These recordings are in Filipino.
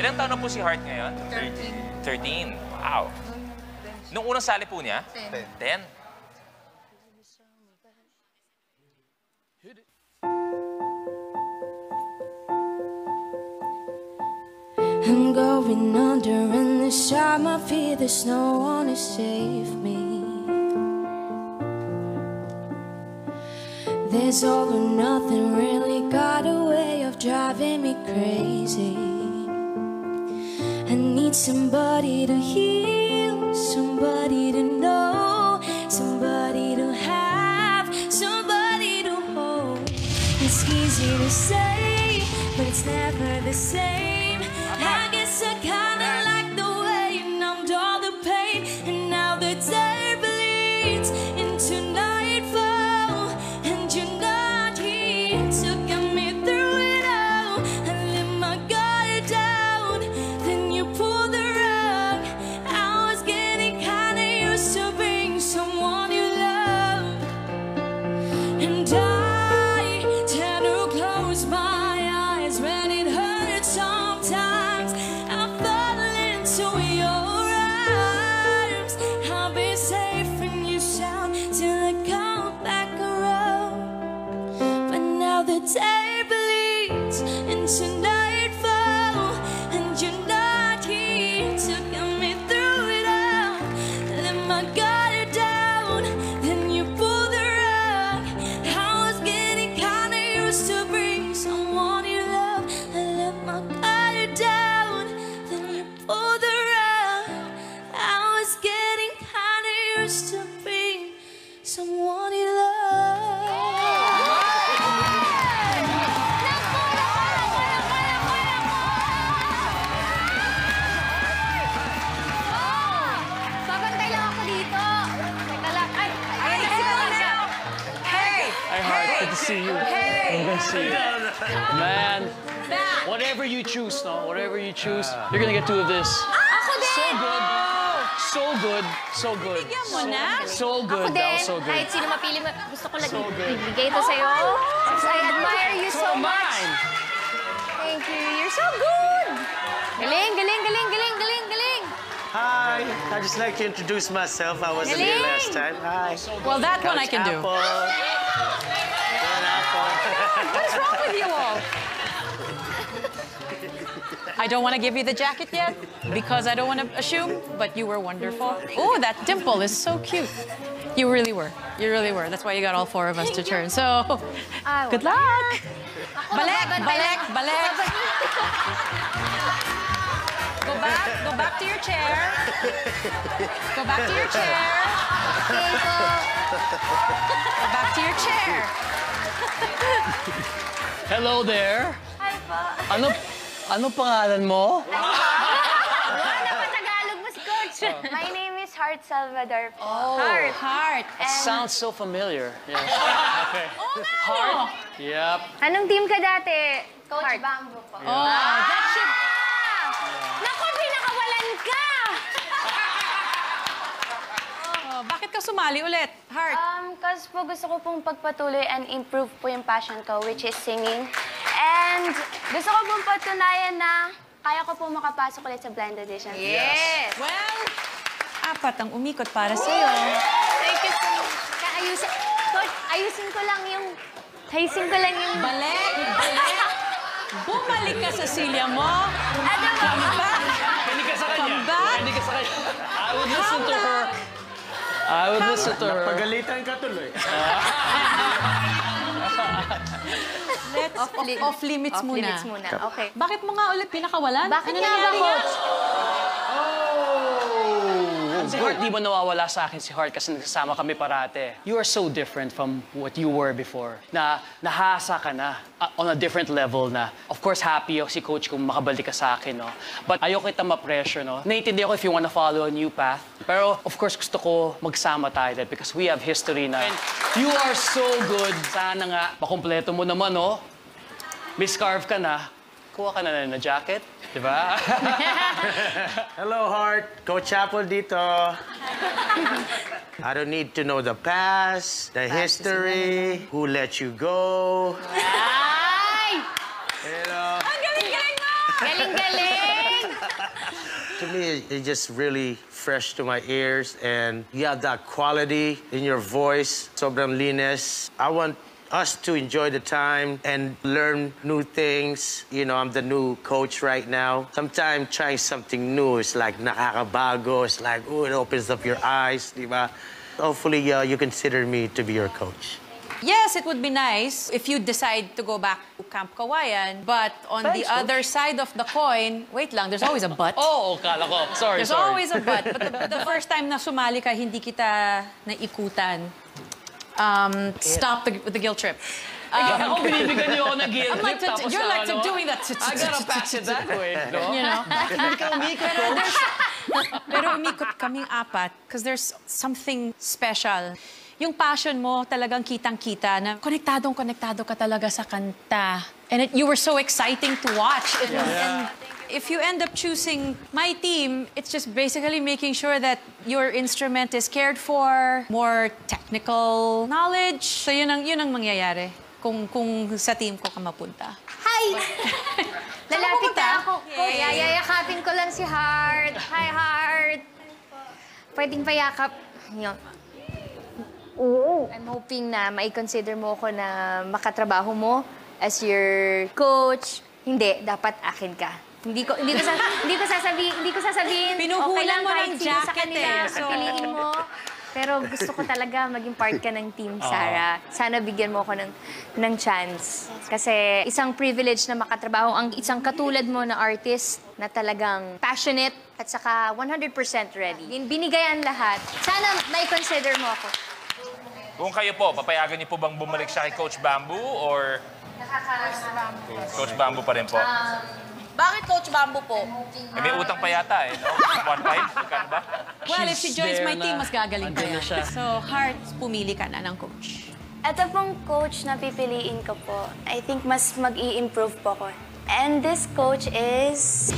Ilang taon na po si Heart ngayon? 13. 13. Wow. Nung unang sali po niya? 10. 10. I'm going under and this time I fear there's no one to save me. There's all or nothing really got a way of driving me crazy. Need somebody to heal, somebody to know, somebody to have, somebody to hold. It's easy to say, but it's never the same. I guess I my guard down, then you pull the rug. I was getting kinda used to being someone you love. Babantay lang ako dito. Teka lang. Ay, ayun na si Mona. Hey! Hi, Heart. Good to see you. Hey! Good to see you. Man, whatever you choose, no? Whatever you choose, you're gonna get two of this. Ako din! So good. So good. So good. Bigyan mo na. So Ako good. That din. was so good. Kahit good. sino mapili mo, gusto ko lang So good. ibigay ito sa'yo. Oh, because I admire you so So much. mine. Thank you. You're so good. Galing, galing, galing, galing, galing, galing. Hi, I'd just like to introduce myself. I wasn't here last time. Hi. Well, that one I Couch can do. Apple. One apple. What's wrong with you all? I don't want to give you the jacket yet because I don't want to assume, but you were wonderful. Oh, that dimple is so cute. You really were. You really were. That's why you got all four of us to turn. So, good luck. Ako, Balik, babantay balik, balik. Go back, go back to your chair. Go back to your chair. Okay. Go back to your chair. Hello there. Hi po. Ano, ano pangalan mo? Ano pa Tagalog mas coach? My name is Heart Salvador po. Heart. Heart. Sounds so familiar. Yeah. Heart. Yep. Anong team ka dati? Coach Bamboo po. Oh, that should... Naku, pinakawalan ka! Oh, bakit ka sumali ulit? Heart. Um, cause po gusto ko pong pagpatuloy and improve po yung passion ko, which is singing. And gusto ko pong patunayan na kaya ko po makapasok ulit sa blind audition. Yes! Well, apat ang umikot para sa'yo. Thank you so much. Kaya ayusin, Coach, ayusin ko lang yung, ayusin ko lang yung... Balik, balik. Bumalik ka sa silya mo. Ano ba? Come back. Hindi ka sa kanya. Come back. Hindi ka sa kanya. I would listen to her. I would listen to her. Pagalitan ka tuloy. Let's off, off, limits Off muna. limits muna. Okay. Bakit mo nga ulit pinakawalan? Bakit ano nga ba, Coach? Si Heart, di ba nawawala sa akin si Heart kasi nagsasama kami parate. You are so different from what you were before. Na nahasa ka na uh, on a different level na. Of course, happy ako si Coach kung makabalik ka sa akin, no? But ayoko kita ma-pressure, no? Naiintindihan ko if you wanna follow a new path. Pero, of course, gusto ko magsama tayo dahil because we have history na. And you are so good. Sana nga, makompleto mo naman, no? Miss Carve ka na. Kuha ka na na jacket, di ba? Hello, Heart. Coach Apple dito. I don't need to know the past, the history, who let you go. Ay! Know, Ang galing-galing mo! Galing-galing! to me, it's just really fresh to my ears, and you have that quality in your voice, sobrang linis. I want us to enjoy the time and learn new things. You know, I'm the new coach right now. Sometimes trying something new is like nakakabago. It's like, oh, it opens up your eyes, di ba? Hopefully, uh, you consider me to be your coach. Yes, it would be nice if you decide to go back to Camp Kawayan. But on the Thanks, Coach. other side of the coin, wait lang, there's always a but. Oh, kala ko. Sorry, There's sorry. always a but. But the, the first time na sumali ka, hindi kita naikutan. Um, stop the, the guilt trip. Ako, binibigyan niyo ako ng guilt I'm like, trip, tapos you're like ano, doing that. I gotta pass it that way, no? You know? Hindi ka umikot, coach. Pero umikot kaming apat because there's something special. Yung passion mo talagang kitang-kita na konektadong konektado ka talaga sa kanta. And it, you were so exciting to watch. It was, and if you end up choosing my team, it's just basically making sure that your instrument is cared for, more technical knowledge. So yun ang, yun ang mangyayari kung, kung sa team ko ka mapunta. Hi! Lalapit na ako. Kaya yayakapin ko lang si Heart. Hi, Heart! Pwedeng payakap. Yun. I'm hoping na mai-consider mo ako na makatrabaho mo as your coach. Hindi, dapat akin ka. Hindi ko hindi ko sa, hindi ko sasabihin, hindi ko sasabihin. Pinuhulan okay lang mo ng sino sa jacket kanila, eh, so- piliin mo. Pero gusto ko talaga maging part ka ng team, Sarah. Sana bigyan mo ako ng, ng chance. Kasi isang privilege na makatrabaho ang isang katulad mo na artist na talagang passionate at saka 100% ready. Bin- Binigay ang lahat. Sana may consider mo ako. Kung kayo po, papayagan niyo po bang bumalik siya kay Coach Bamboo or Coach Bamboo pa rin po? Bakit Coach Bamboo po? Eh, may utang pa yata eh, no? One time? Magkano ba? Well, if she joins my team, mas gagaling na yan. So, Heart, pumili ka na ng coach. Ito pong coach na pipiliin ko po, I think mas mag improve po ko. And this coach is...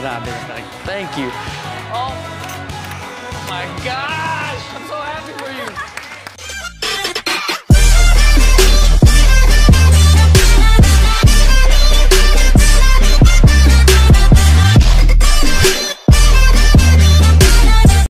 Thank you. Oh my God!